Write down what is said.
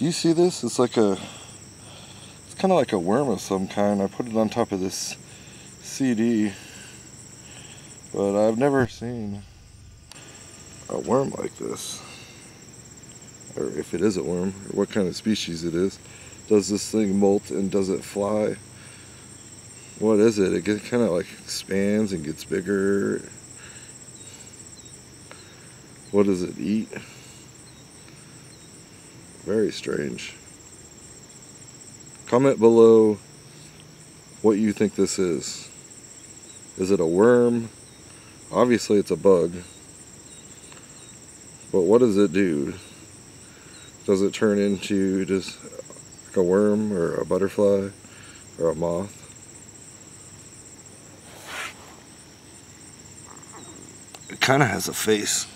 Do you see this? It's like a, it's kind of like a worm of some kind. I put it on top of this CD, but I've never seen a worm like this. Or if it is a worm, or what kind of species it is. Does this thing molt and does it fly? What is it? It kind of like expands and gets bigger. What does it eat? Very strange. Comment below what you think this is. Is it a worm? Obviously it's a bug. But what does it do? Does it turn into just like a worm or a butterfly or a moth? It kind of has a face.